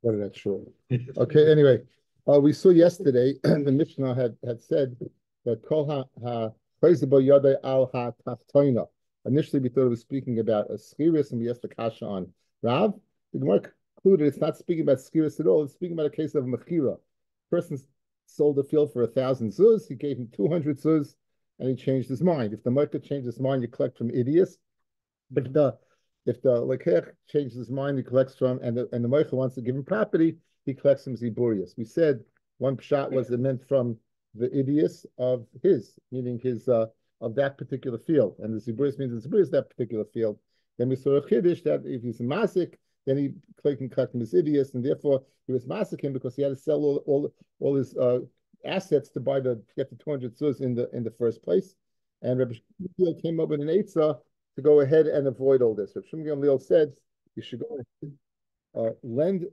What that short? Okay. Anyway, uh, we saw yesterday and the Mishnah had had said that ha al. Initially, we thought it was speaking about a skiris, and we asked the kasha on Rav. The Gemara concluded it's not speaking about skiris at all. It's speaking about a case of mechira. Person sold the field for a thousand zuz. He gave him two hundred zuz, and he changed his mind. If the market changes his mind, you collect from idius. But the if the lekech changes his mind, he collects from, and the and the wants to give him property, he collects from ziburius. We said one shot was it meant from the idius of his, meaning his uh, of that particular field, and the ziburius means the ziburius that particular field. Then we saw a chiddush that if he's a masik, then he can collect from his idius, and therefore he was masikim because he had to sell all all, all his uh, assets to buy the get the two hundred sus in the in the first place. And Rabbi Shmuel came up with an eitzah to go ahead and avoid all this. Rabbi Shimon Gamliel said you should go uh, lend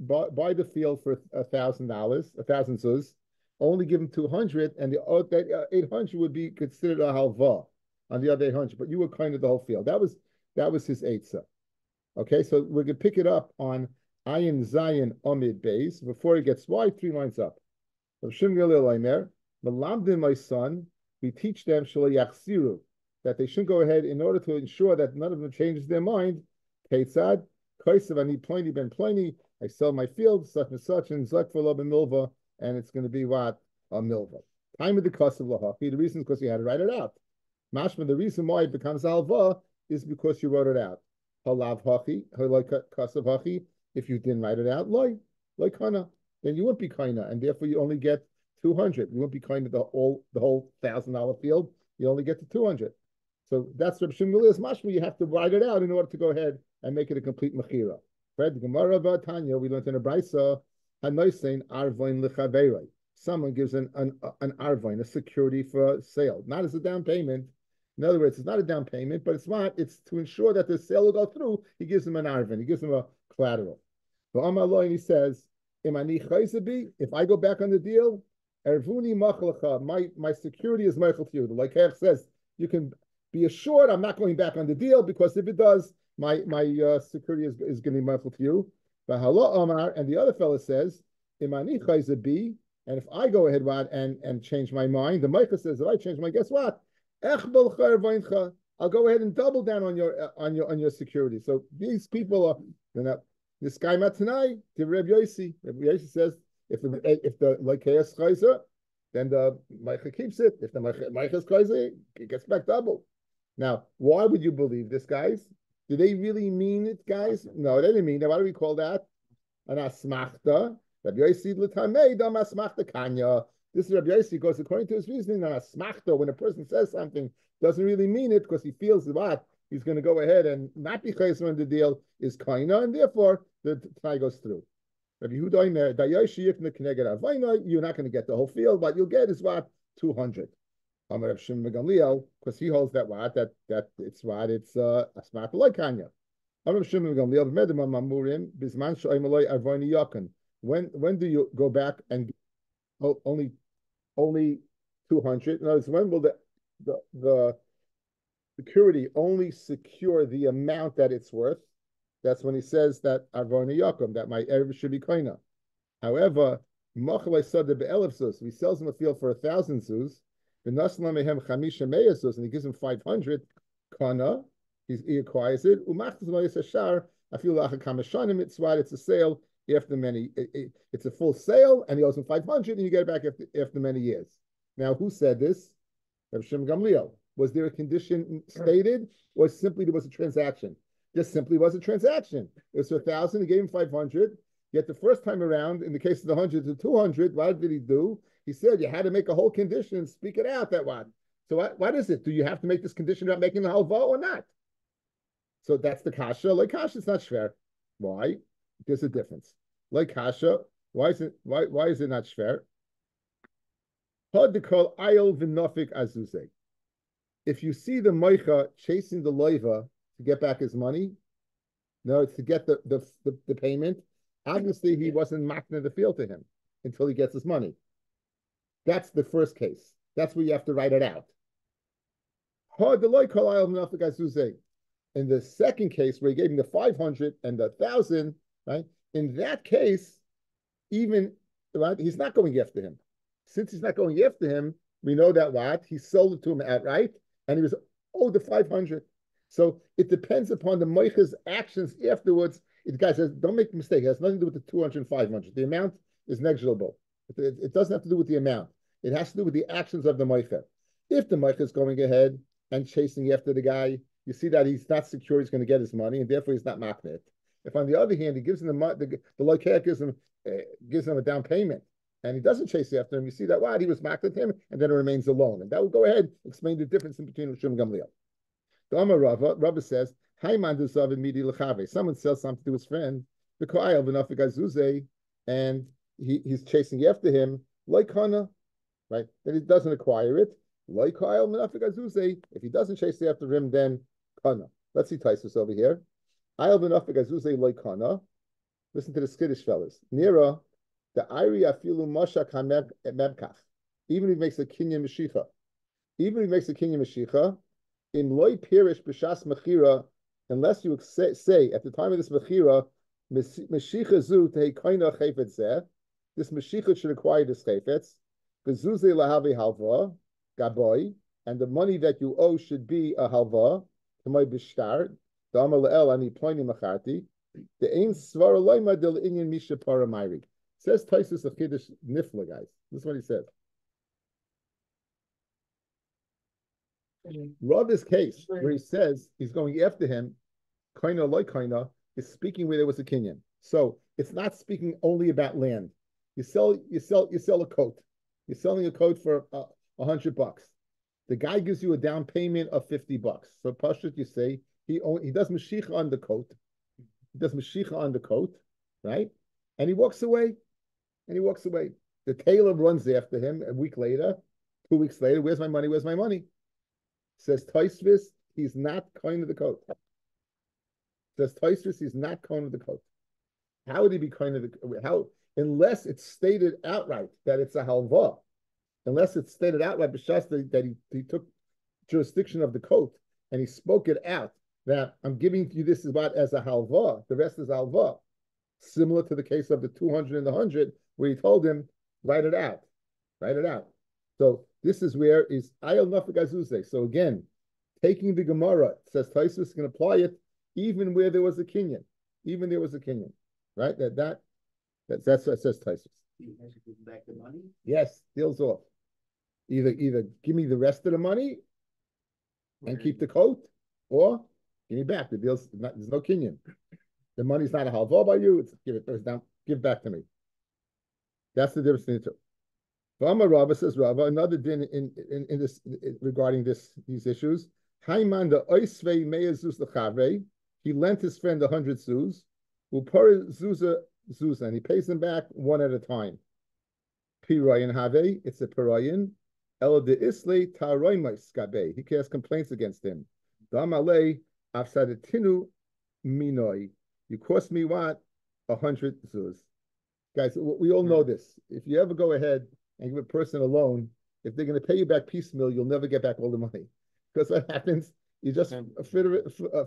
buy, buy, the field for a thousand dollars, a thousand sus, only give him two hundred, and the uh, that eight hundred would be considered a halva on the other eight hundred. But you were kind of the whole field. That was that was his eitzah. Okay, so we're gonna pick it up on Ayin Zayin Omid base before it gets why three lines up. Rav Shimon Gamliel Melamdim, my son, we teach them Yachsiru that they shouldn't go ahead in order to ensure that none of them changes their mind. Ketzad, Kaisav, I need plenty, ben plenty. I sell my field, such and such, and Zek for Milva, and it's going to be what? A Milva. Time of the cost of Lahaki, the reason is because you had to write it out. Mashma, the reason why it becomes Alva is because you wrote it out. Halav Hachi, Kasav Hachi, if you didn't write it out, loy, like Kana, then you wouldn't be Kana, and therefore you only get 200. You won't be kind of the whole the whole thousand dollar field. You only get to 200. So that's Reb Shimon is mashma. You have to write it out in order to go ahead and make it a complete mechira. Fred Gemara Tanya, we learned in a brisa. Someone gives an an, an arvoin, a security for sale, not as a down payment. In other words, it's not a down payment, but it's not. It's to ensure that the sale will go through. He gives him an arvin. He gives him a collateral. But and he says, if I go back on the deal, ervuni my my security is Michael to you. The like says, you can be assured I'm not going back on the deal because if it does, my my uh, security is, is going to be mindful to you. But hello Omar, and the other fellow says, Imani a B, and if I go ahead and and change my mind, the Micah says if I change my guess what? I'll go ahead and double down on your uh, on your on your security. So these people are you know, this guy Matanai, the Reb Yossi. Reb Yossi says if the if the Lekeas Chayzer, then the Micah keeps it. If the Micah is Chayzer, it gets back double. Now, why would you believe this, guys? Do they really mean it, guys? No, they didn't mean it. Why do we call that an asmachta? Rabbi Yossi l'tamei dam asmachta kanya. This is Rabbi Yossi because according to his reasoning, an asmachta, when a person says something, doesn't really mean it because he feels what he's going to go ahead and not be chayes when the deal is kaina, and therefore the tie goes through. You're not going to get the whole field, but you'll get is what two hundred. Amar Shimon Gamliel, because he holds that what that that it's what it's uh asmat like Kanya. Amar Shimon Gamliel medim mamurim bisman shoymaloi arvoni yakan. When when do you go back and oh, only only two hundred? In other words, when will the the the security only secure the amount that it's worth? That's when he says that arvoni yakum that my erev should be koina. However, Machalei Sada be'elef sus, he sells him a field for a thousand sus and he gives him 500, kana, he acquires it. I feel like a it's a sale after many, it's a full sale, and he owes him 500, and you get it back after, after many years. Now, who said this? Rav Shem Gamliel. Was there a condition stated, or simply there was a transaction? There simply was a transaction. It was a thousand, he gave him 500. Yet the first time around, in the case of the 100 to 200, what did he do? He said you had to make a whole condition and speak it out that one. So what, what is it? Do you have to make this condition about making the halva or not? So that's the kasha. Like kasha, it's not shver. Why? There's a difference. Like kasha, why is it why why is it not fair? If you see the moicha chasing the loiva to get back his money, no, it's to get the, the, the, the payment. Obviously, he wasn't marking the field to him until he gets his money. That's the first case. That's where you have to write it out. In the second case, where he gave him the 500 and the 1,000, right? In that case, even, right, he's not going after him. Since he's not going after him, we know that what? He sold it to him outright, and he was owed the 500. So it depends upon the Moicha's actions afterwards. The guy says, don't make a mistake. It has nothing to do with the 200 and 500. The amount is negligible. It, it, doesn't have to do with the amount. It has to do with the actions of the Moicha. If the Moicha is going ahead and chasing after the guy, you see that he's not secure he's going to get his money, and therefore he's not maknet. If on the other hand, he gives him the the, the gives him uh, gives him a down payment, and he doesn't chase after him, you see that what he was maknet him, and then it remains alone, and that will go ahead explain the difference in between Rishon Gamliel. The Amar Rava, Rava says, Someone sells something to his friend, and he, he's chasing after him, like Hana, right? Then he doesn't acquire it. Like If he doesn't chase after him, then Kana. Let's see Taisus over here. V'nafik like Kana. Listen to the skittish fellas. Nira, the Iri afilu mashak hamebkach. Even if he makes a kinyan meshicha. Even if he makes a kinyan meshicha, in loy pirish b'shas mechira, unless you say, at the time of this mechira, meshicha zu tei kaina chayfetz this meshicha should acquire this chayfetz, v'zuze lahavi halva, gaboy, and the money that you owe should be a halva, k'may b'shtar, dama le'el ani ploini macharti, the ein svar loyma del inyan misha paramayri. Says Taisus of Kiddush Nifla, guys. This is what he says. Rav's case, where he says he's going after him, kaina loy kaina, is speaking where there was a kinyan. So it's not speaking only about land. You sell, you sell, you sell a coat. You're selling a coat for a uh, hundred bucks. The guy gives you a down payment of fifty bucks. So Pashut, you say he only, he does mashiach on the coat. He does mashiach on the coat, right? And he walks away. And he walks away. The tailor runs after him a week later, two weeks later. Where's my money? Where's my money? Says Taisvis, he's not kind of the coat. Says Taisvis, he's not kind of the coat. How would he be kind of the how unless it's stated outright that it's a halva, unless it's stated outright b'shasta that he, he took jurisdiction of the coat and he spoke it out that I'm giving you this about as a halva, the rest is halva, similar to the case of the 200 and the 100, where he told him, write it out, write it out. So this is where is ayel nafagazuze. So again, taking the Gemara says Taisus can apply it even where there was a Kenyan, even there was a Kenyan, right? That that, that that's what says Taisus. back the money. Yes, deals off. Either either give me the rest of the money and keep the coat, or give me back the deals. Not, there's no Kenyan. The money's not a halva by you. It's give it down. Give back to me. That's the difference between the two. Vama Rava says Rava, another din in, in, in this in, regarding this these issues. Haiman the oisvei meyazus lechavre. He lent his friend a hundred sus. Upar zuza zuza, and he pays them back one at a time. Pirayin have, it's a pirayin. El de isle taroimais gabe. He casts complaints against him. Damale afsadatinu minoi. You cost me what? A hundred sus. Guys, we all know this. If you ever go ahead and give a person a loan, if they're going to pay you back piecemeal, you'll never get back all the money. Because what happens, you just fritter it, uh,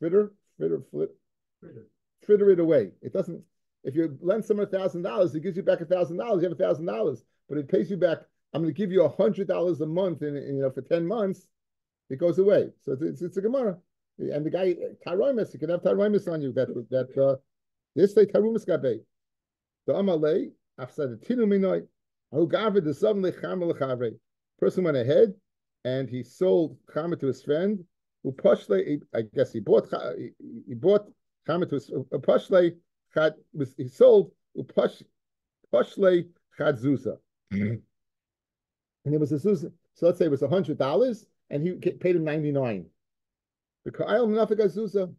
fritter, fritter, fritter, fritter it away. It doesn't, if you lend someone a thousand dollars, it gives you back a thousand dollars, you have a thousand dollars, but it pays you back, I'm going to give you a hundred dollars a month and, you know, for 10 months, it goes away. So it's, it's, it's a Gemara. And the guy, Taroimus, you can have Taroimus on you, that, that, uh, this say Tarumas Gabe. The Amalei, after the Tinu Minoi, the Person went ahead and he sold chama to his friend. Upashle, I guess he bought he bought chama to his upashle had was he sold upash pashle chad zuza, and it was a zuza. So let's say it was hundred dollars, and he paid him ninety nine. The Nafika Zuza,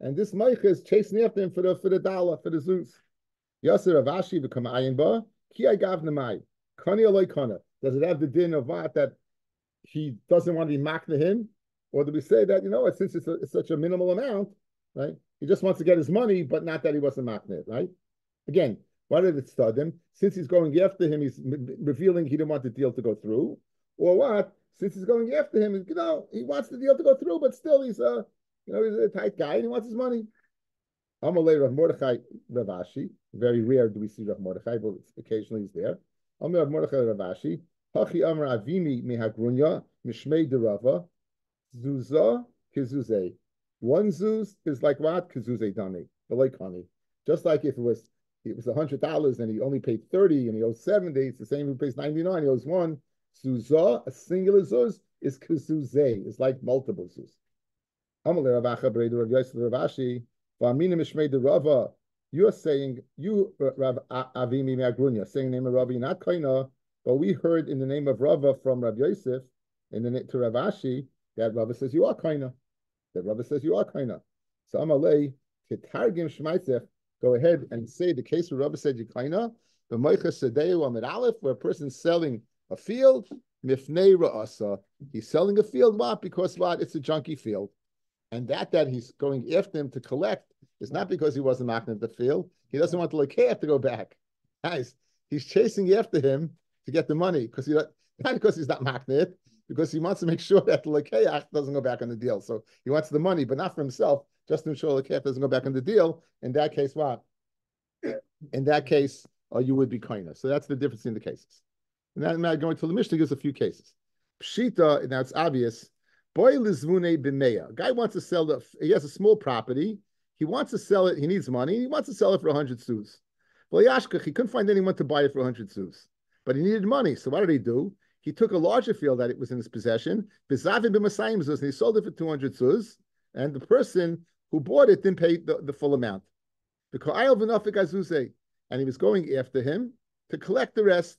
and this Meicha is chasing after him for the for the dollar for the Zuz. Yasser Avashi become ayin ba ki I gav namai. Kani kana. Does it have the din of what that he doesn't want to be makna him, or do we say that you know since it's, a, it's, such a minimal amount, right? He just wants to get his money, but not that he wasn't makna, it, right? Again, why did it stud him? Since he's going after him, he's revealing he didn't want the deal to go through, or what? Since he's going after him, you know, he wants the deal to go through, but still he's a, You know, he's a tight guy and he wants his money. Amalei Rav Mordechai Ravashi. Very rare do we see Rav Mordechai, but occasionally he's there. Amalei Mordechai Ravashi. Hachi Amar Avimi Mihagrunya Mishmei Derava Zuzah Kizuzeh. One zuz is like what? Kizuzeh Dani. Like honey. Just like if it was it was hundred dollars and he only paid thirty and he owes seventy, it's the same who pays ninety nine, he owes one. Zuzah, a singular zuz, is kizuzeh. It's like multiple zuz. Amalei Ravacha Breidu Rav Yosef Ravashi. Rava, you are saying, you, uh, Rav Avimi Magrunya, saying name of Ravi, not Kaina, but we heard in the name of Rava from Rav Yosef, in the to Ravashi, that Rava says you are Kaina. That Rava says you are Kaina. So Amalei, to Targim Shmaitzef, go ahead and say the case where Rava said you Kaina, the Moicha Sedeu Amid Aleph, where a person's selling a field, Mifnei Ra'asa. He's selling a field, what? Because what? It's a junky field. And that that he's going after him to collect is not because he wasn't knocking at the field. He doesn't want the Lekeh to go back. Guys, he's chasing after him to get the money because he not because he's not knocking it, because he wants to make sure that the Lekeh doesn't go back on the deal. So he wants the money, but not for himself, just to ensure the Lekeh doesn't go back on the deal. In that case, what? In that case, uh, you would be kinder. So that's the difference in the cases. And now going to the Mishnah gives a few cases. Pshita, now it's obvious Boy lizvune b'meya. Guy wants to sell the. He has a small property. He wants to sell it. He needs money. He wants to sell it for hundred sous. Well, he couldn't find anyone to buy it for hundred sous, but he needed money. So what did he do? He took a larger field that it was in his possession, bezavin b'masayim zus, and he sold it for two hundred sous. And the person who bought it didn't pay the, the full amount. And he was going after him to collect the rest.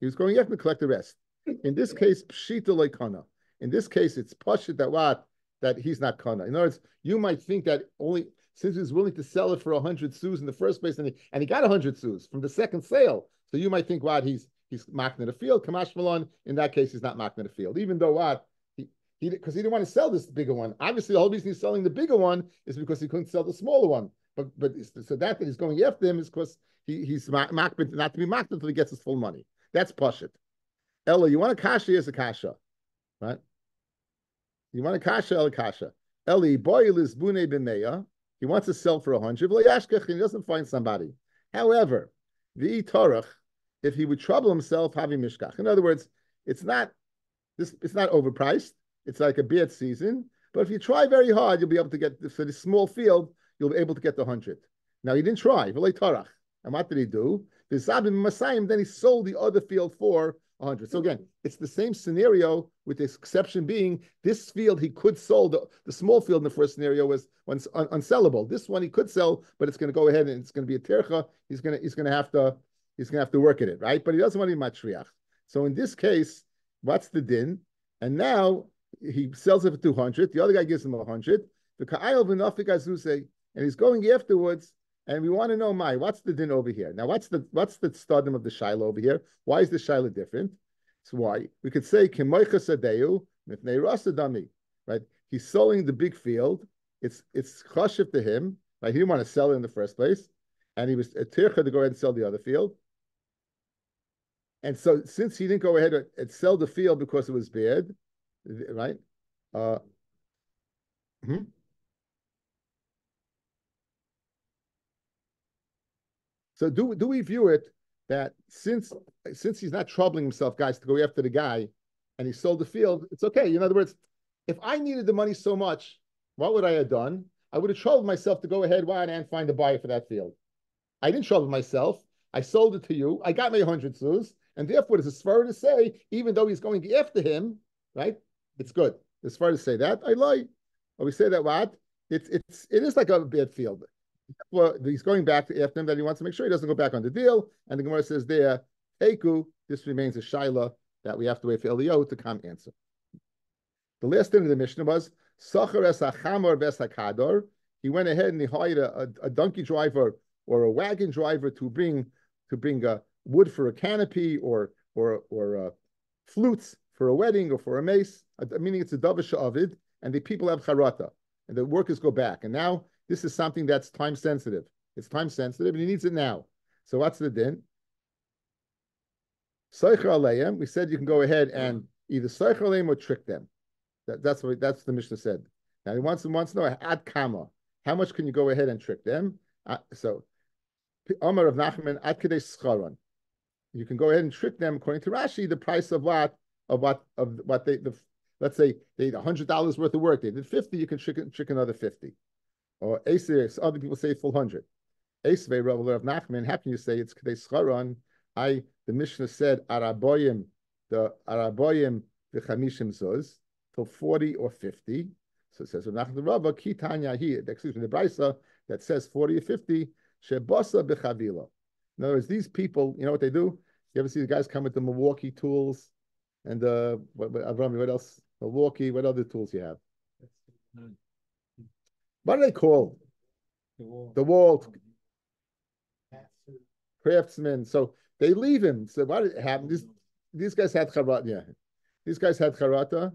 He was going after him to collect the rest. In this case, pshita loikana. In this case, it's pashit that what that he's not kana. In other words, you might think that only since he's willing to sell it for a hundred sous in the first place, and he, and he got a hundred sous from the second sale, so you might think what he's he's marking the field. Kamash Malon, in that case, he's not marking the field, even though what he he because he didn't want to sell this bigger one. Obviously, the whole reason he's selling the bigger one is because he couldn't sell the smaller one. But but so that that he's going after him is because he, he's marked not to be marked until he gets his full money. That's pashit. Ella, you want a kasha? Here's a kasha, right? You want a kasha el kasha. Eli boy bune b'meya. He wants to sell for a hundred. He doesn't find somebody. However, the torach, if he would trouble himself having mishkach. In other words, it's not this. It's not overpriced. It's like a beard season. But if you try very hard, you'll be able to get for this small field. You'll be able to get the hundred. Now he didn't try. torach. And what did he do? Then he sold the other field for 100. So again, it's the same scenario with the exception being this field he could sell. The, the small field in the first scenario was un, unsellable. This one he could sell, but it's going to go ahead and it's going to be a tercha. He's going to he's going to have to he's going to have to work at it, right? But he doesn't want to be matriach. So in this case, what's the din? And now he sells it for 200. The other guy gives him 100. The ka'ayel v'nafik azuse, and he's going afterwards and we want to know, my what's the din over here? Now, what's the what's the stardom of the shiloh over here? Why is the shiloh different? So why we could say kemoicha sadeu mifnei rasadami, right? He's selling the big field. It's it's chashiv to him, right? He didn't want to sell it in the first place, and he was a tircha to go ahead and sell the other field. And so, since he didn't go ahead and sell the field because it was bad, right? Uh, hmm? So do do we view it that since since he's not troubling himself, guys, to go after the guy, and he sold the field, it's okay. In other words, if I needed the money so much, what would I have done? I would have troubled myself to go ahead why and find a buyer for that field. I didn't trouble myself. I sold it to you. I got my hundred sous, and therefore it's as far to say, even though he's going after him, right? It's good. As far to say that, I lie. Or we say that what? It's it's it is like a bad field well, he's going back to after him that he wants to make sure he doesn't go back on the deal. And the Gemara says there, Eku, this remains a shaila that we have to wait for Elio to come answer. The last thing of the Mishnah was Sachar es hachamor ves hakador. He went ahead and he hired a, a, a, donkey driver or a wagon driver to bring to bring a wood for a canopy or or or uh, flutes for a wedding or for a mace. Meaning it's a davish avid, and the people have charata, and the workers go back. And now this is something that's time sensitive. It's time sensitive, and he needs it now. So what's the din? We said you can go ahead and either Seicher Aleim or trick them. That, that's what that's the Mishnah said. Now he wants wants to know ad kama. How much can you go ahead and trick them? Uh, so, Omar of Nachman ad scharon. You can go ahead and trick them according to Rashi. The price of what of what of what they the let's say they did hundred dollars worth of work. They did fifty. You can trick, trick another fifty. Or Aser, other people say full hundred. Esvei Rabbi of Nachman. How can you say it's kedei scharon? I the Mishnah said Araboyim the Araboyim the Chamishim Zuz till forty or fifty. So it says Nachman the Rabba Kitanya here. Excuse me, the Brisa that says forty or fifty. Shebosa bechavila. In other words, these people, you know what they do? You ever see the guys come with the Milwaukee tools and uh, what, what, Avrami, what else? Milwaukee. What other tools you have? What are they called? DeWalt. The wall craftsmen. So they leave him. So what happened? These these guys had charata. Yeah, these guys had charata.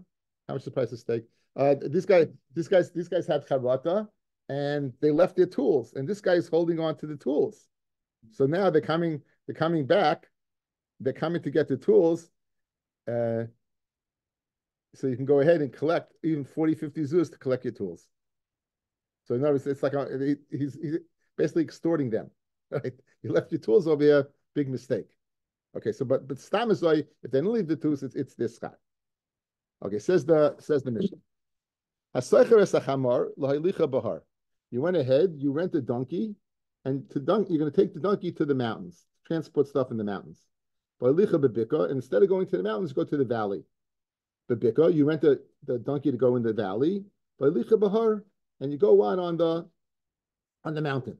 How much the price of steak? Uh, this guy, these guys, these guys had charata, and they left their tools. And this guy is holding on to the tools. So now they're coming. They're coming back. They're coming to get the tools. Uh, so you can go ahead and collect even 40, 50 zoos to collect your tools. So words, it's like uh, a, he's, he's basically extorting them. Right? You left your tools over here, big mistake. Okay, so but but stamazoi, if they don't leave the tools, it's it's this guy. Okay, says the says the mission. You went ahead, you rent a donkey, and to dunk, you're going to take the donkey to the mountains, transport stuff in the mountains. And Instead of going to the mountains, go to the valley. You rent the, the donkey to go in the valley. And you go on on the on the mountain.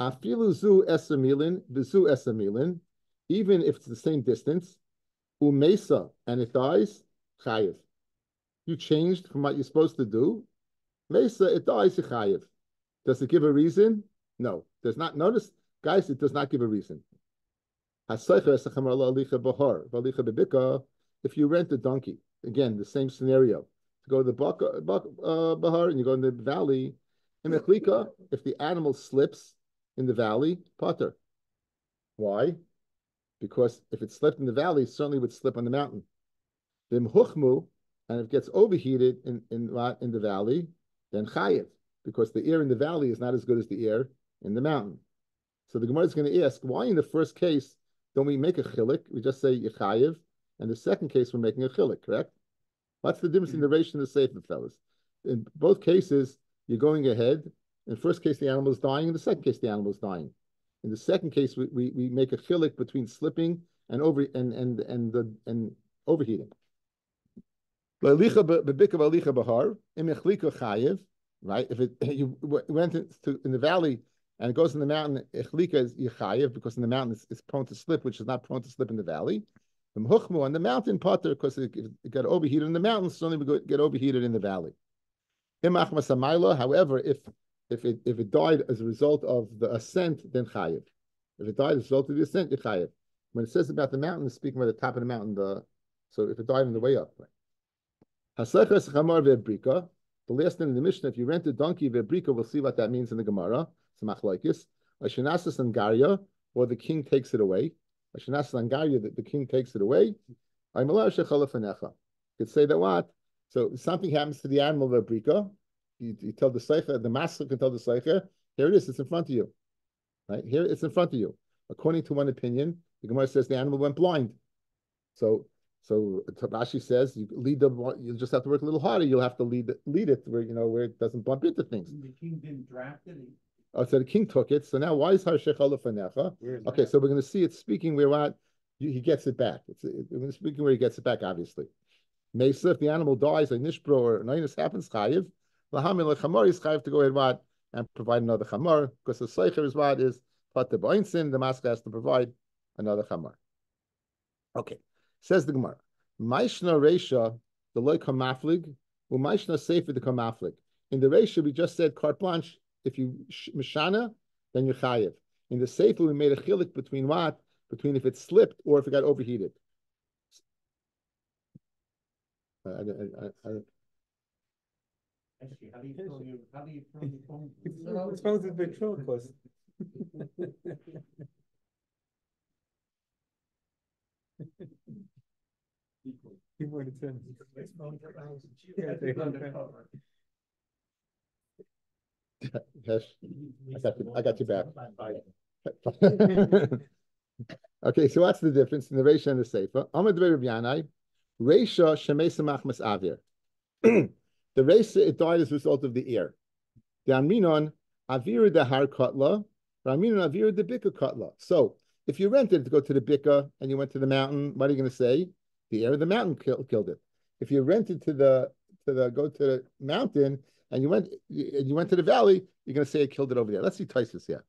Afilu zu esamilin, vizu esamilin, even if it's the same distance, umesa, and it dies, chayiv. You changed from what you're supposed to do. Mesa, it dies, chayiv. Does it give a reason? No. Does not notice, guys, it does not give a reason. If you rent a donkey, again, the same scenario, to go to the uh, Bahar and you go in the valley, in the if the animal slips, in the valley, potter. Why? Because if it slipped in the valley, it certainly would slip on the mountain. Vim huchmu, and if it gets overheated in, in, in the valley, then chayiv, because the air in the valley is not as good as the air in the mountain. So the Gemara is going to ask, why in the first case don't we make a chilik? We just say yechayiv, and the second case we're making a chilik, correct? What's the difference hmm. in the ratio and the sefer, fellas? In both cases, you're going ahead in the first case, the animal is dying. In the second case, the animal is dying. In the second case, we, we, we make a chilik between slipping and over and and and the and overheating. Right? If it you went to in the valley and it goes in the mountain, echlika is yichayev because in the mountain it's, it's, prone to slip, which is not prone to slip in the valley. The huchmu on the mountain potter because it, it, got overheated in the mountains, only we get overheated in the valley. However, if if it if it died as a result of the ascent, then chayiv. If it died as a result of the ascent, you chayiv. When it says about the mountain, it's speaking about the top of the mountain. The so if it died on the way up, right? The last thing in the Mishnah, if you rent a donkey ve'brika, we'll see what that means in the Gemara. It's or the king takes it away. Angaria, the, the king takes it away. I'm could say that what? So something happens to the animal ve'brika you, you tell the Seicha, the master can tell the Seicha, here it is, it's in front of you. Right? Here it's in front of you. According to one opinion, the Gemara says the animal went blind. So so Tabashi says you lead the you just have to work a little harder. You'll have to lead lead it where you know where it doesn't bump into things. The king didn't draft it. Oh, so the king took it. So now why is Harshech Fanecha? Okay, so we're going to see it speaking where what he gets it back. It's we're speaking where he gets it back. Obviously, Mesa, if the animal dies, like Nishbro or Nainus happens, Chayiv. Lahamil chamor is chayiv to go ahead what and provide another chamor because the seicher is what is the boinsin the master has to provide another chamor. Okay, says the Gemara. Maishna Reisha the loy kamaflig u'maishna sefer the kamaflig. In the Reisha we just said carte blanche. If you mishana, then you're chayiv. In the sefer we made a chilik between what between if it slipped or if it got overheated. Uh, I, I, I, Actually, how do you fill your, how do you fill your phone? It's supposed to be true, of course. Keep what it says. It's not around, you have to go undercover. Hesh, I got you, I got you back. Okay, so what's the difference in the Reisha and the Seifa? Amad Rabbi Yanai, Reisha Shemesa Machmas Avir. The Reisha, it died as a result of the ear. The Amrinon, Avir the Har Kotla, Raminon Avir the Bika Kotla. So, if you rented to go to the Bika and you went to the mountain, what are you going to say? The air of the mountain killed, killed it. If you rented to the to the go to the mountain and you went and you went to the valley, you're going to say it killed it over there. Let's see Tysus here.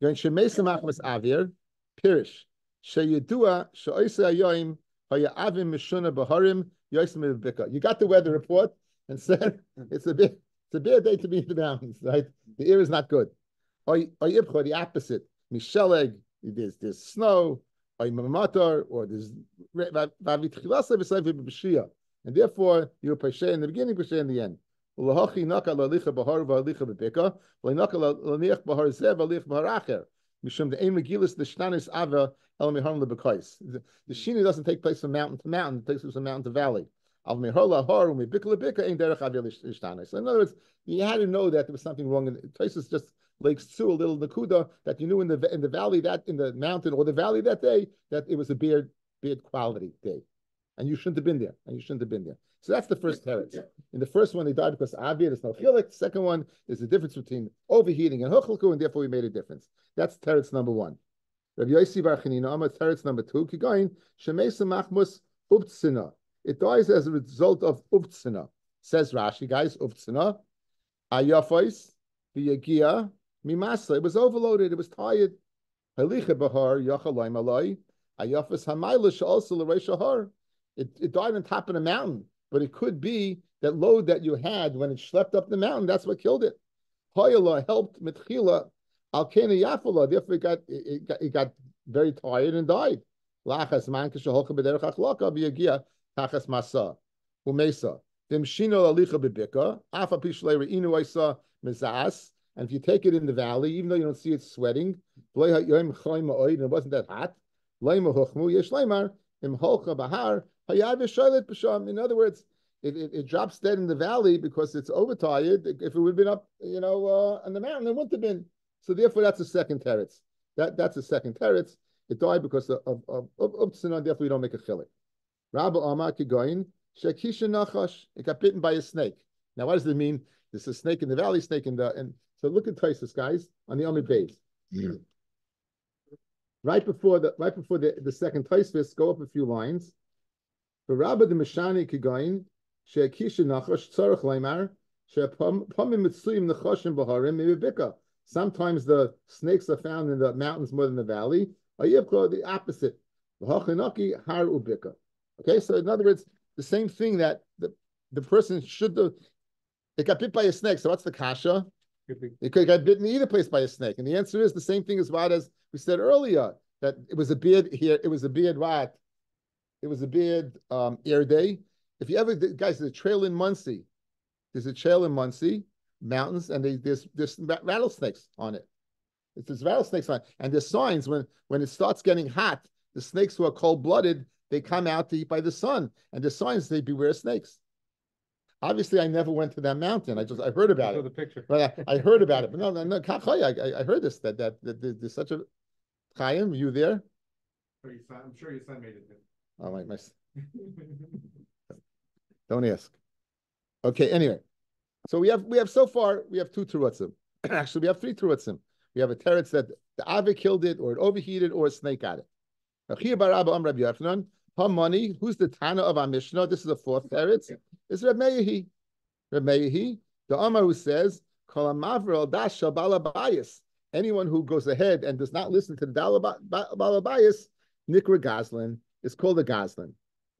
You're in Shemesa Machmas Avir. Pirish. Sheyedua she'oisa ayoim hayavim mishuna baharim yoisim bika. You got the weather report and said it's a bit it's a bad day to be in the mountains, right? The air is not good. Ibcha, the opposite. Misheleg, there's there's snow, oy mamatar, or there's and therefore you're pashe in the beginning, pashe in the end. The shina doesn't take place from mountain to mountain; it takes place from mountain to valley. In other words, you had to know that there was something wrong. And Tosis just lakes to a little nakuda that you knew in the in the valley that in the mountain or the valley that day that it was a beard beard quality day, and you shouldn't have been there, and you shouldn't have been there. So that's the first teretz. In the first one, they died because Avir is no chilik. The second one is the difference between overheating and huchalku, and therefore we made a difference. That's teretz number one. Rabbi Yossi Bar Chanina, teretz number two. Going. Shemesa machmus ubtsina. It dies as a result of ubtsina. Says Rashi, guys, ubtsina. Ayafais v'yagia mimasa. It was overloaded. It was tired. Halicha bahar yachalaim alai. Ayafas hamaylish also l'reish har. It, it died on top of the mountain but it could be that load that you had when it schlepped up the mountain, that's what killed it. Hoyala helped Mitchila Alkena Yafala, therefore it got, it, got, it got very tired and died. Lachas man kashaholcha b'derech achlaka b'yagia tachas masa umesa. Vimshino alicha b'bika afa pishlei re'inu mezas. And if you take it in the valley, even though you don't see it sweating, and it wasn't that hot, in other words, it, it, it, drops dead in the valley because it's overtired. If it would have been up, you know, uh, on the mountain, it wouldn't have been. So therefore, that's a second teretz. That that's a second teretz. It died because of of of, of, of therefore we don't make a chilik. Rabbi Amar Kigoyin Shekisha Nachash. It got bitten by a snake. Now, what does it mean? There's a snake in the valley, snake in the and so look at Taisus, guys, on the Omid base. Mm. Right before the right before the, the second Taisus, go up a few lines. The Rabbi the Mishani Kigain, Sheikisha Nachash Tzarech Leimar, Shepamim Mitzuyim Nachashim Baharim Mibika. Sometimes the snakes are found in the mountains more than the valley. Ayivko, the opposite. V'hachinaki Har Ubika. Okay, so in other words, the same thing that the, the person should do. It got bit by a snake, so what's the kasha? It could got bitten either place by a snake. And the answer is the same thing as what as we said earlier, that it was a beard here, it was a beard what? It was a bad um, air day. If you ever, guys, there's a trail in Monsey. There's a trail in Monsey mountains, and they, there's there's rattlesnakes on it. It's there's rattlesnakes on, it. and there's signs when when it starts getting hot. The snakes who are cold blooded, they come out to eat by the sun, and there's signs they beware of snakes. Obviously, I never went to that mountain. I just I heard about I it. the picture. But I, I, heard about it. But no, no, no. I, I heard this that, that that there's such a Chaim. You there? I'm sure your son made it. Oh, my, my. Don't ask. Okay, anyway. So we have we have so far we have two terutzim. Actually, we have three terutzim. We have a teretz that the ave killed it, or it overheated, or a snake got it. money. Who's the Tana of our Mishnah? This is the fourth teretz. It's Reb Meir. Reb Meir, the Amar who says, Anyone who goes ahead and does not listen to the Balabayas, Nikra Gazlan, is called a Gazlan.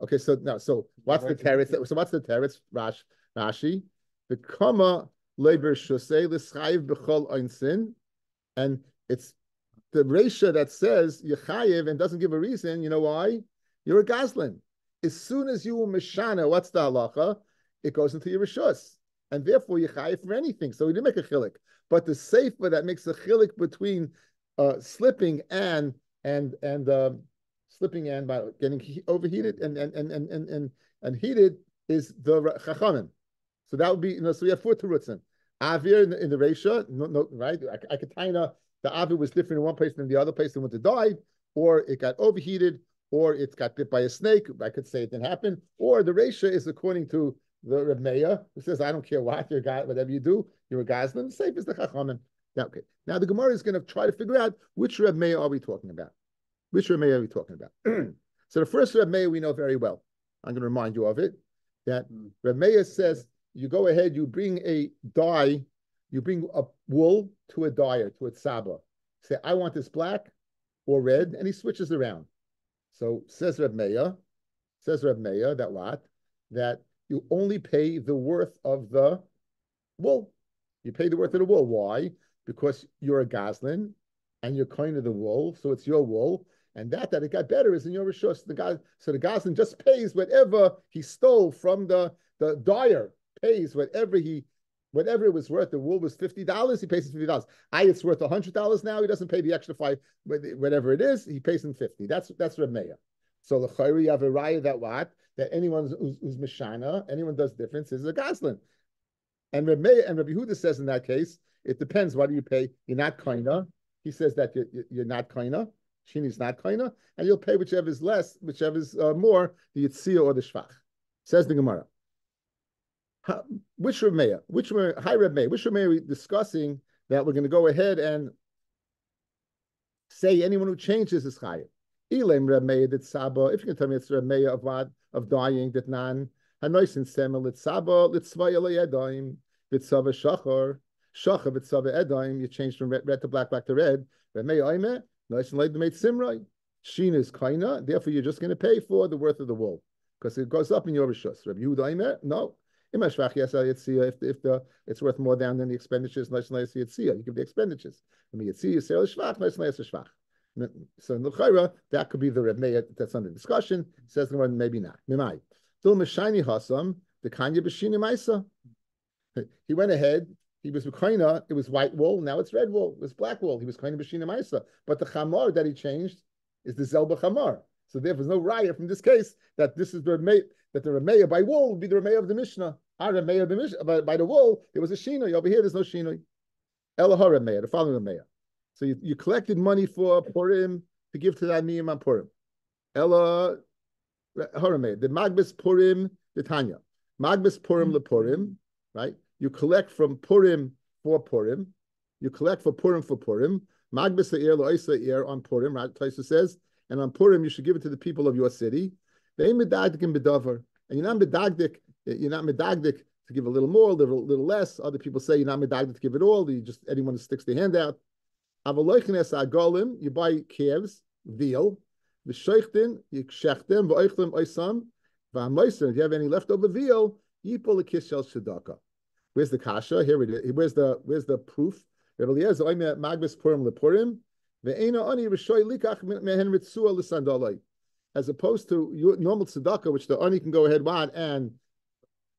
Okay, so now, so what's the teretz? So what's the teretz? Rash, Rashi, the kama leber shosei l'schayiv b'chol einsin, and it's the Resha that says yechayiv and doesn't give a reason. You know why? You're a Gazlan. As soon as you mishana, what's the halacha? It goes into your rishus, and therefore yechayiv for anything. So we didn't make a chilik, but the sefer that makes a chilik between uh, slipping and and and um, slipping and by getting overheated and and and and and and, and heated is the chachamim. So that would be you know. So we have four terutzim. Avir in the, in the Resha, no, no, right? I, I could tie the Avir was different in one place than the other place, and went to die, or it got overheated, or it got bit by a snake. I could say it didn't happen, or the Resha is according to the Reb Meir, who says, I don't care what you're guy, whatever you do, you're a Gazlan, safe as the Chachamim. Now, okay. Now the Gemara is going to try to figure out which Reb Meir are we talking about? Which Reb Meir are we talking about? so the first Reb Meir we know very well. I'm going to remind you of it. That mm. Reb Meir says you go ahead, you bring a dye, you bring a wool to a dyer, to a tzaba. Say, I want this black or red, and he switches around. So says Reb Meir, says Reb Meir that what? That you only pay the worth of the wool. You pay the worth of the wool. Why? Because you're a Gazlan and you're kind of the wool, so it's your wool. And that that it got better is in your rishus. The guy, so the Gazlan just pays whatever he stole from the the dyer pays whatever he whatever it was worth. The wool was fifty dollars. He pays fifty dollars. I it's worth hundred dollars now. He doesn't pay the extra five, whatever it is. He pays him fifty. That's that's Reb. So the you have a raya that what that anyone who's, who's mishana, anyone does difference is a gazlan. And Reb and Rabbi Huda says in that case, it depends. What do you pay? You're not kaina. He says that you're, you're not kaina. Shini's not kaina, and you'll pay whichever is less, whichever is uh, more, the yitzia or the shvach. Says the Gemara which Rameya, which high Rameya, which Rameya are we discussing that we're going to go ahead and say anyone who changes is chayiv. Elam Rameya that Saba, if you can tell me it's Rameya of what of dying that nan hanoisin semel lit Saba lit svaya le'edaim v'tzava shachar shachar v'tzava edaim. You change from red, red to black, black to red. Rameya oime noisin like the made simrai. Sheen is kaina. Therefore, you're just going to pay for the worth of the wool because it goes up in your rishus. Rabbi Yehuda no. If, if the it's worth more down than the expenditures, nice and you give the expenditures. So in the Chaira, that could be the Reb that's under discussion. Says the one, maybe not. Mimai. Mishani Hasam, the Kanya Bashini Maisa. He went ahead, he was Mekaina, it was white wool, now it's red wool, it was black wool. He was Kanya Bashini Maisa. But the Chamar that he changed is the Zelba Chamar. So there was no raya from this case that this is the Rameh, that the Rameh by wool would be the Rameh of the Mishnah. Ah, Our Rameh of the Mishnah, by, by the wool, it was a Shinoi. Over here, there's no Shinoi. Elahar Rameh, the following Rameh. So you, you collected money for Purim to give to that Niyam on Purim. Ella Harameh, the Magbis Purim, the Tanya. Magbis Purim le Purim, right? You collect from Purim for Purim. You collect for Purim for Purim. Magbis Eir lo Eir on Purim, right? Taisa says, and on Purim you should give it to the people of your city. They medagdik in bedavar, and you're not medagdik. You're not medagdik to give a little more, a little, little less. Other people say you're not medagdik to give it all. You just anyone who sticks their hand out. Avaloichnes agolim, you buy calves, veal. The sheichtin, you shechtem, v'oichlim oisam, v'amoisim. If you have any leftover veal, you pull a kishel shadaka. Where's the kasha? Here it is. Where's the where's the proof? Rebbe Eliezer, magbis purim lepurim. As opposed to normal tzedakah, which the ani can go ahead on, and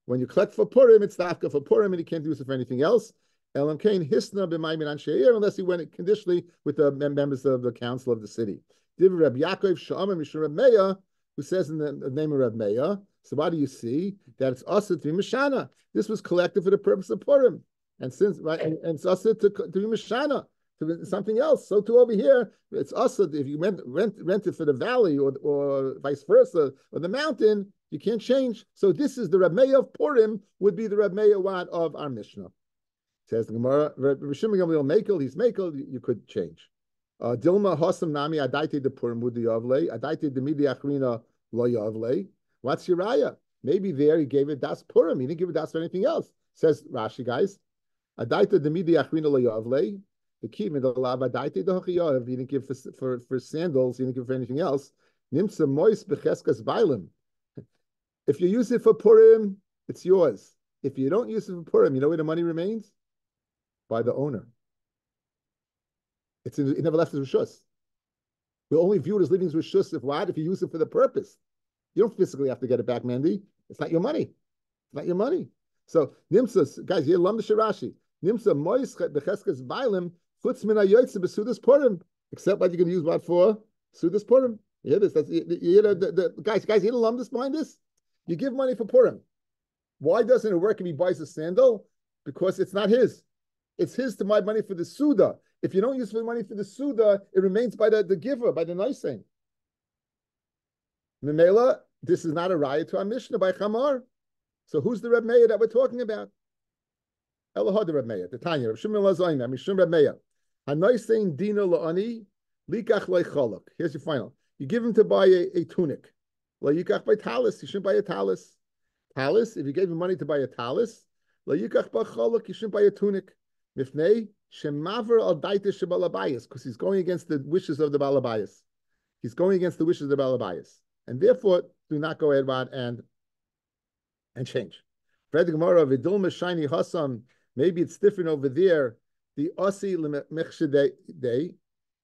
when you collect for Purim, it's dafka for Purim, and he can't use it for anything else. Elam Kain hisna b'maymin an sheir, unless he went conditionally with the members of the council of the city. Div Reb Yaakov Sha'am Mishra Reb Meir, who says in the, name of Reb Meir. So what do you see? That it's also to be Mishana. This was collected for the purpose of Purim. And since right, and, and it's also to, to be Mishana to something else. So too over here, it's us. If you rent rent rent it for the valley or or vice versa or the mountain, you can't change. So this is the Rabmeya of Purim would be the Rabmeya what of our Mishnah. Says the Gemara, Rishim Mekel, he's Mekel, you could change. Uh, Dilma Hosam Nami Adaite the Purim Mudi Yavle, Adaite the Midi Achrina Lo Yavle. What's your raya? Maybe there he gave it Das Purim. He didn't give it Das for anything else. Says Rashi, guys. Adaite the Midi Achrina Lo Yavle the key in the lavadaite the hochiyav. He didn't give for, for for sandals. He didn't give for anything else. Nimsa mois becheskas bailim. If you use it for Purim, it's yours. If you don't use it for Purim, you know where the money remains? By the owner. It's in, it never left his rishus. We only view it as living rishus if what? If you use it for the purpose. You don't physically have to get it back, Mandy. It's not your money. It's not your money. So Nimsa, guys, here, Lam Shirashi. Nimsa mois becheskas bailim Chutz min hayoytze besudas purim. Except what you're going to use what for? Sudas purim. You hear this? That's, you, you hear the, the, the, guys, guys, you alumnus behind this? You give money for purim. Why doesn't it work if he buys a sandal? because it's not his. It's his to buy money for the Suda. If you don't use the money for the Suda, it remains by the, the giver, by the nice thing. Memela, this is not a riot to our Mishnah by Chamar. So who's the Reb Meir that we're talking about? Elahad Reb Meir, the Tanya, Reb Shimon Lazayin, Mishum Reb Meir. Hanoisein dina la'ani, likach leicholok. Here's your final. You give him to buy a, a tunic. La yikach by talis, you shouldn't buy a talis. Talis, if you gave him money to buy a talis, la yikach by cholok, you shouldn't buy a tunic. Mifnei, shemaver al daita shebalabayas, because he's going against the wishes of the balabayas. He's going against the wishes of the balabayas. And therefore, do not go ahead and and change. Fred Gemara, Vidul shiny maybe it's different over there. The day,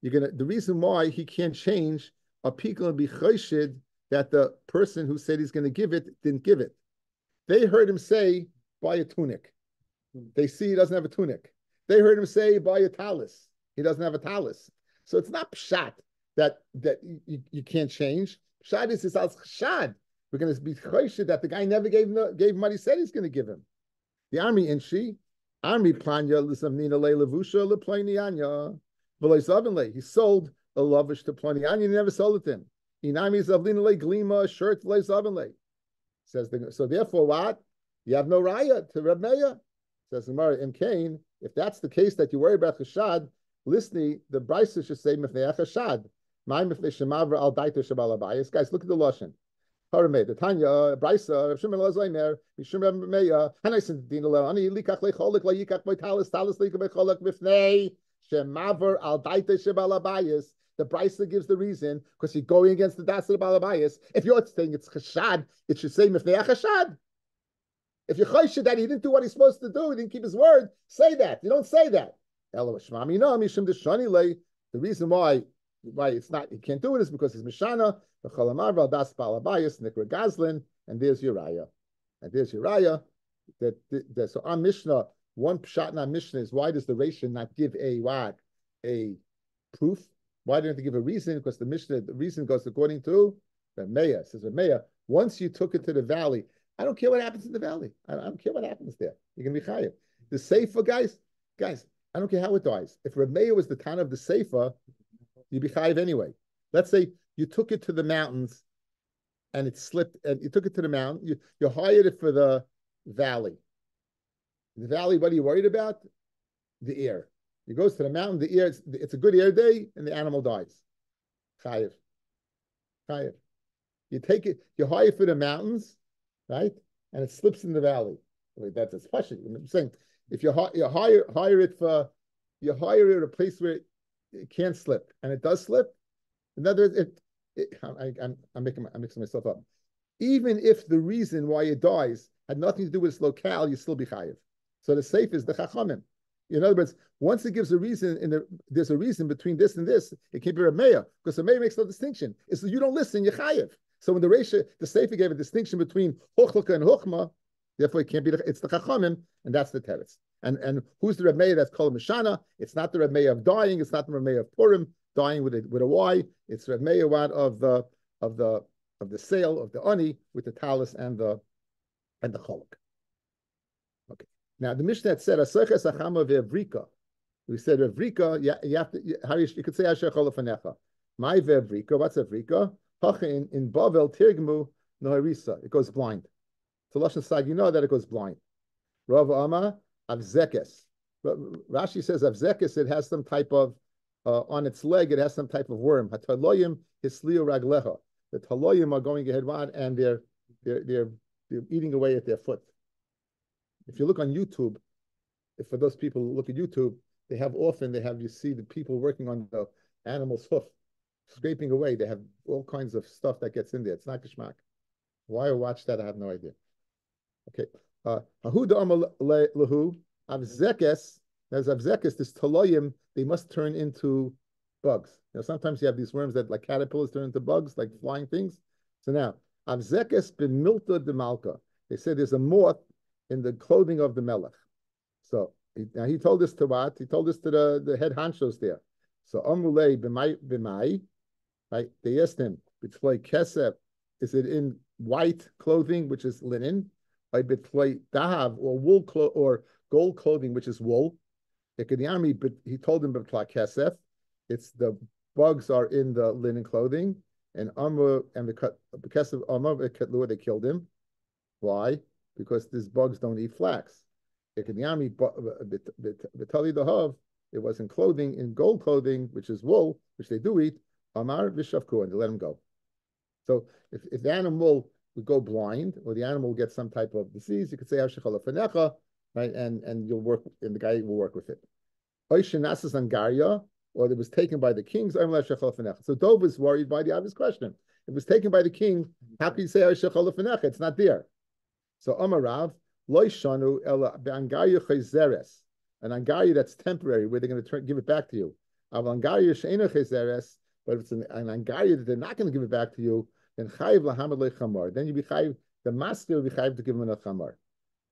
you're gonna the reason why he can't change a people be choshid that the person who said he's going to give it didn't give it. They heard him say, buy a tunic. They see he doesn't have a tunic. They heard him say, buy a talis. He doesn't have a talis. So it's not pshat that that you, you can't change. Pshat is his shad. We're going to be choshid that the guy never gave gave him what he said he's going to give him. The army in she, army planya l'samnina le'levusha le'planianya v'le'zavinle. He sold a lavish to planianya. He never sold it to him. Inami zavlina le glima shirt le'zavinle. Says the, so. Therefore, what you have no raya to Reb Meir. Says Gemara in Cain. If that's the case that you worry about chashad, listening, the Brisa should say mifnei chashad. Guys, look at the lashon. Harame, the Tanya, Brisa, Rav Shimon Lazamer, Mishum Rav Meya, Hanaisin Dina Leoni, Likach Lecholik, Layikach Boitalis, Talis Lika Becholak, Mifnei, Shemaver Al Daita Shebalabayas. The Brisa gives the reason because you're going against the Das of Balabayas. If you're saying it's Chashad, it should say Mifnei Chashad. If you're Choshed that he didn't do what he's supposed to do, he didn't keep his word, say that. You don't say that. The reason why why it's not he can't do it is because it's Mishana, the Chalamarva, Das Balabayas, Nikra Gazlan, and there's Uriah. And there's Uriah. That, that, so our Mishnah, one pshat in our Mishnah is why does the Ration not give a what? A proof? Why don't they give a reason? Because the Mishnah, the reason goes according to the. Says the once you took it to the valley, I don't care what happens in the valley. I, I don't care what happens there. You're gonna be chayiv. The Sefer, guys, guys, I don't care how it dies. If Rameya was the town of the Sefer, you'd be chayiv anyway. Let's say you took it to the mountains and it slipped, and you took it to the mountain, you, you hired it for the valley. The valley, what are you worried about? The air. It goes to the mountain, the air, it's, it's a good air day, and the animal dies. Chayiv. Chayiv. You take it, you hire for the mountains, right? And it slips in the valley. Wait, that's a special. I'm saying if you, you hire hire it for you hire it a place where it, can't slip, and it does slip. In other words, it, it I, am I'm making I'm mixing myself up. Even if the reason why it dies had nothing to do with its locale, you still be chayiv. So the safe is the chachamim. In other words, once it gives a reason, and the, there's a reason between this and this, it can't be a mayor because the mayor makes no distinction. It's you don't listen, you're chayiv. So when the ratio, the Sefer gave a distinction between hochlaka and hochma, therefore it can't be. The, it's the chachamim, and that's the teretz. And and who's the Reb Meir that's called Mishana? It's not the Reb Meir of dying. It's not the Reb Meir of Purim dying with a with a Y. It's Reb Meir of the of the of the sale of the ani with the talis and the and the cholok. Okay. Now the Mishnah said aseches achama ve'evrika. We said evrika. Yeah, you have to. How you, you could say asher cholafanecha. My ve'evrika. What's evrika? In, in Bavel Tirgmu Noharisa. It goes blind. To Lashon side, you know that it goes blind. Rav Ama Avzekes. Rashi says Avzekes, it has some type of, uh, on its leg, it has some type of worm. Hataloyim. The Taloyim are going ahead and they're, they're, they're, they're eating away at their foot. If you look on YouTube, if for those people who look at YouTube, they have often, they have, you see the people working on the animal's hoof scraping away. They have all kinds of stuff that gets in there. It's not geschmack. Why I watch that, I have no idea. Okay. Uh, Hahuda lahu avzekes. As avzekes, this taloyim, they must turn into bugs. You know, sometimes you have these worms that like caterpillars turn into bugs, like flying things. So now, avzekes bin milta de. They said there's a moth in the clothing of the melech. So he, now he told this to what? He told this to the, the head honchos there. So amulei b'mai b'mai Right? They asked him, Bitzloi Kesef, is it in white clothing, which is linen? Bitzloi Dahav, or wool clo- or gold clothing, which is wool. Ikadiami, but he told him about kesef. It's the bugs are in the linen clothing, and Amr and the kesef Amr they killed him. Why? Because these bugs don't eat flax. Ikadiami, Vitali the Hav, it was in clothing, in gold clothing, which is wool, which they do eat. Amar Vishavku, and they let him go. So if, if the animal would go blind or the animal will get some type of disease, you could say Fenecha, right? And and you'll work and the guy will work with it. Oishinasas Angaria, or it was taken by the kings. So Dov was worried by the obvious question. It was taken by the king. How can you say? It's not there. So Amarav, Loishanu Ela Angaria Chayzeres, an Angaria that's temporary, where they're going to turn, give it back to you. But if it's an, an Angaria that they're not going to give it back to you, then chayiv lechamar. Then you be chayiv. The master will be chayiv to give him a chamar.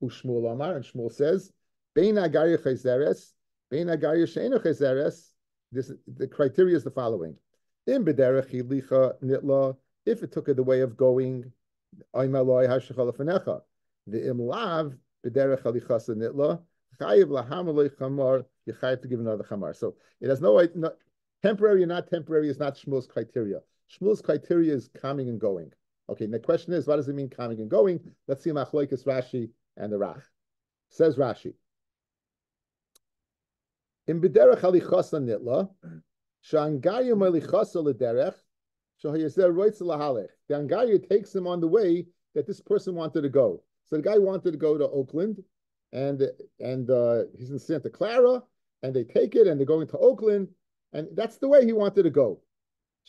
Ushmuel Amar and Shmuel says, Bein agaria chayzeres, bein agaria sheina chayzeres. This the criteria is the following: In bederech licha nitla. If it took it the way of going, aymaloi hashachal fenecha. The imlav bederech alichasa nitla. Chayiv lahamad lechamar. You chayiv to give another chamar. So it has no, no temporary or not temporary is not Shmuel's criteria. Shmuel's criteria is coming and going. Okay, and the question is, what does it mean coming and going? Let's see Machloikis Rashi and the Rach. Says Rashi. In bederech alichasa nitla, shangayim alichasa lederech, shahayazer roitz. The angaya takes him on the way that this person wanted to go. So the guy wanted to go to Oakland, and and uh, he's in Santa Clara, and they take it, and they're going to Oakland, and that's the way he wanted to go.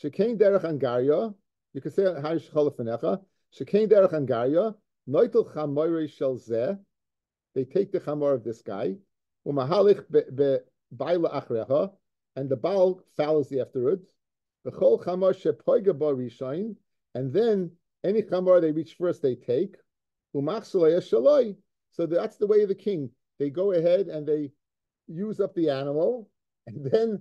Shekain derech angaria. You can say harish cholafenecha. Shekain derech angaria. Noitel chamoire shel zeh. They take the chamor of this guy. Umahalich be baila achrecha. And the Baal follows the afterwards. The chol chamor shepoiga bar rishain. And then any chamor they reach first, they take. Umachsulei shaloi. So that's the way of the king. They go ahead and they use up the animal, and then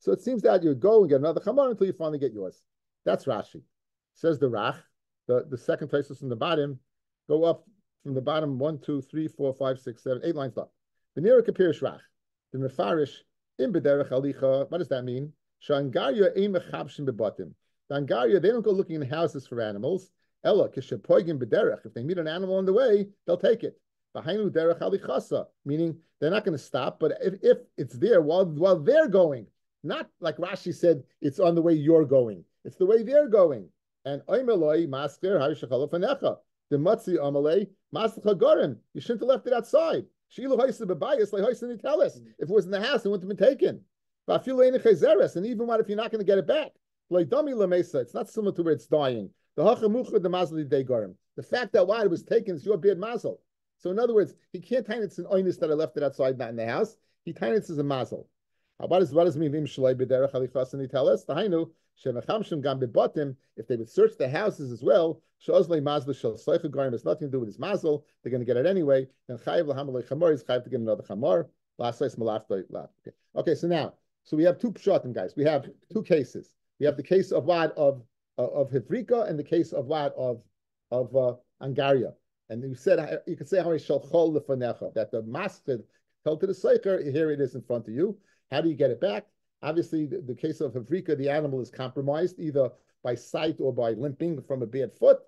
So it seems that you go and get another chamar until you finally get yours. That's Rashi. Says the Rach, the, the second place is from the bottom. Go up from the bottom one, two, three, four, five, six, seven, eight lines up. The nearer Kapirish Rach, the Mefarish in Bederech Alicha. What does that mean? Shangarya ein mechabshin bebatim. The Angarya, they don't go looking in houses for animals. Ella kishepoigim bederech. If they meet an animal on the way, they'll take it. Behind derech alichasa, meaning they're not going to stop. But if, if it's there while while they're going, not like Rashi said, it's on the way you're going. It's the way they're going. And Oimeloi Masker Harishachalafanecha. The Matzi Amalei Masachagorim. You shouldn't have left it outside. Shilu Hoisa Babayas like Hoisa Nitelis. If it was in the house, it wouldn't have been taken. And even what if you're not going to get it back? It's not similar to where it's dying. The Hachamucha the Mazli Degarim. The fact that why it was taken is your beard mazel. So in other words, he can't tie it's an oinus that I left it outside, not in the house. He ties it as a mazel. What does what does mean? b'derech alichas and tell us the gam bebatim. If they would search the houses as well, shozlei mazla shel garim has nothing to do with his mazel. They're going to get it anyway. Then chayiv lahamalei chamor is chayiv to get another chamor. Okay, so now so we have two pshatim guys. We have two cases. We have the case of what of uh, of Hivrika and the case of what of of uh, Angaria. And you said you could say how shall that the master told to the seicher. Here it is in front of you. How do you get it back? Obviously, the, the case of Havrika, the animal is compromised either by sight or by limping from a bad foot,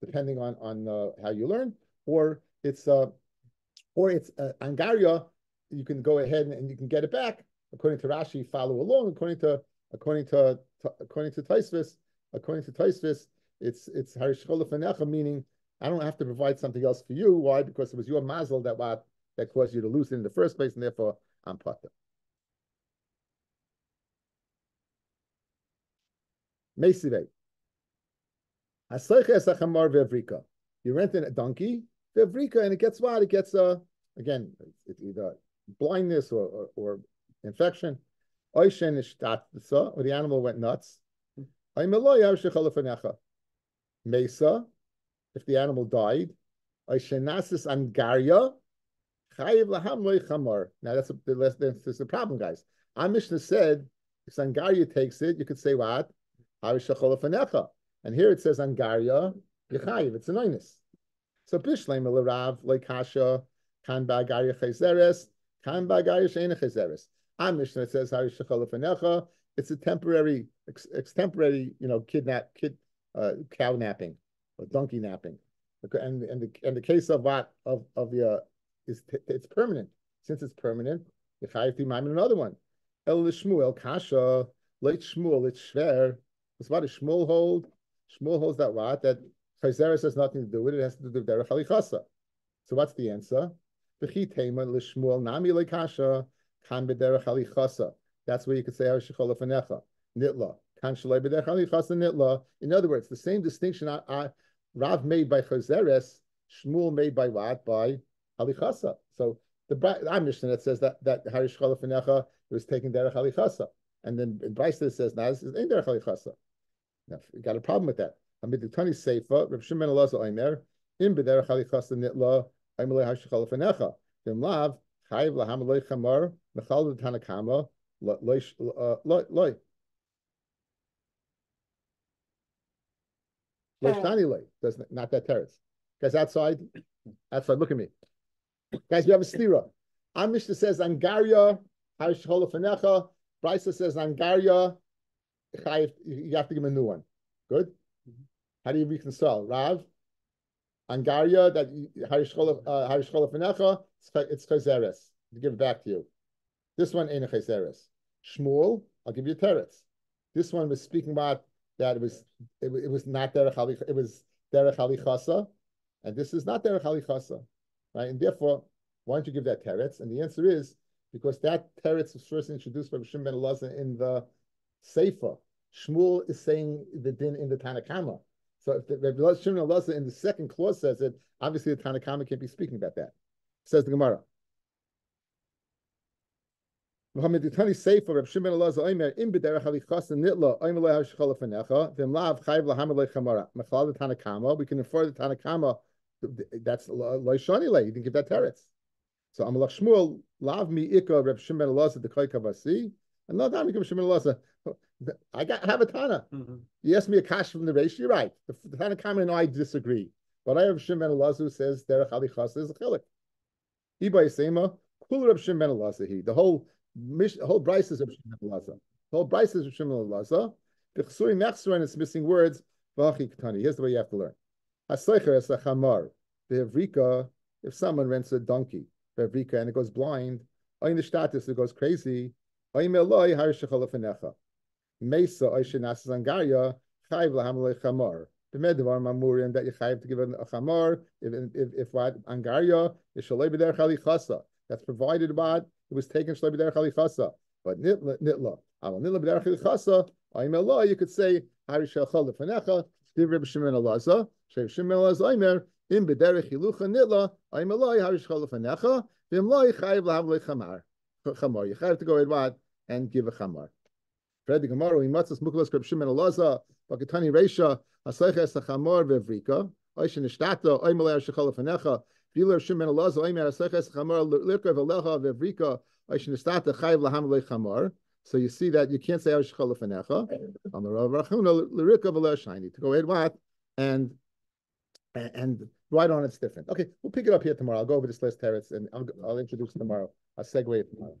depending on on uh, how you learn, or it's uh, or it's uh, angaria. You can go ahead and, and, you can get it back according to Rashi. Follow along according to according to, according to Taisvis. According to Taisvis, it's it's harishchol meaning I don't have to provide something else for you. Why? Because it was your mazel that that caused you to lose it in the first place, and therefore I'm potter. Vevrika. You rent a donkey, vevrika, and it gets what? It gets a, uh, again, it's either blindness or, or, or infection. Oishen or the animal went nuts. Mesa, if the animal died. Oishenasis chayiv. Now that's a, that's, that's the problem, guys. Our Mishnah said if Sangaria takes it, you could say what? And here it says Angaria, Yechayiv, it's a minus. So Bishleim Rav, like Kasha, Kan Bagaria Chezeres, Kan Bagaria Sheina Chezeres. Our Mishnah says Hari Shechol It's a temporary, ex, extemporary, you know, kidnap, kid, uh, cow napping, or donkey napping. And and the and the case of what of of the uh, is it's permanent. Since it's permanent, have to another one. El Shmuel Kasha, late Shmuel, it's Shver. It's what does Shmuel hold? Shmuel holds that what? That Chayzeres has nothing to do with it, it has to do with Derech Halichasa. So what's the answer? That's where you could say Harishachol Lefanecha. Nitla. In other words, the same distinction I, I, Rav made by Chayzeres, Shmuel made by what? By Halichasa. So the Mishnah that says that that Harish Chalafinecha was taking derech halichasa, and then Brisa says now this is in derech halichasa. Now you got a problem with that. Amid the Tani Seifa, Reb Shimon Elazar Omer, in bederech halichasa nitla, Aimalei Harish Chalafinecha. Then lav chayiv laham loy chamar mechal Tanakama uh, loy loy loy. Loy loy. Does not that terrace. Guys outside, outside. Look at me. Guys, we have a stira. Our Mishnah says Angaria, Harishcholafanecha. Brisa says Angaria, you have to give him a new one. Good? Mm-hmm. How do you reconcile? Rav, Angaria, that Harishcholafanecha, uh, it's Chazeres. To give it back to you. This one ain't a Chazeres. Shmuel, I'll give you teretz. This one was speaking about that it was it, it was not derech it was derech halichasa, and this is not derech halichasa right? And therefore, why don't you give that teretz? And the answer is because that teretz was first introduced by Shimon ben Elazar in the Sefer. Shmuel is saying the din in the Tanakama. So if the Rabbi Shimon Elazar in the second clause says it, obviously the Tanakama can't be speaking about that. Says the Gemara. Muhammad Tani Sefer Reb Shimon lehav lav chayv the. We can infer the Tanakama that's loishani le. You didn't give that teretz. So Amalach Shmuel lav mi ikka Reb Shimon Elazar the Koy Kavasi, and not Reb Shimon Elazar. I got have a Tana. Mm-hmm. You asked me a kash from the Reish. You're right. The, the Tana Kama and I disagree, but I have Shimon Elazar who says derech alichas is a chilik. Ibay Sema kul Reb Shimon Elazar. He the whole the whole Bryce is Reb Shimon Elazar. The whole Bryce is Reb Shimon Elazar. The Chsuri Mechsur and it's missing words. Here's the way you have to learn. Hasecher is a chamar. Behavrika, if someone rents a donkey, behavrika, and it goes blind, in the status it goes crazy, Eloi harishachalafenecha. Mesa oishenas zangaria, chayv lahamalei chamar. B'medvar mamurim that you chayv to give a chamar, if, if, if what, angaria, is shalei b'der chalichasa. That's provided by, it was taken shalei b'der chalichasa. But nitla, nitla, aval nitla b'der chalichasa, Eloi, you could say, harishachalafenecha, Div Reb Shimon Elazar, Shev Shimon Elazar Aimer, Im Bederech Hilucha Nitla, Aim Eloi Harish Cholafanecha, Vim Loi Loi Chamar. Chamar. You have to go what and give a Chamar. The Gemara, Bakatani Chamar Vevrika, Ishtata, Lirka Velecha Vevrika, Ishtata, Loi Chamar. So you see that you can't say Arish Cholafanecha. On the Rav Rachuna, Lirika Velashani. To go ahead, what? And, and right on it's different. Okay, we'll pick it up here tomorrow. I'll go over this last teretz and I'll, I'll introduce tomorrow. I'll segue it tomorrow.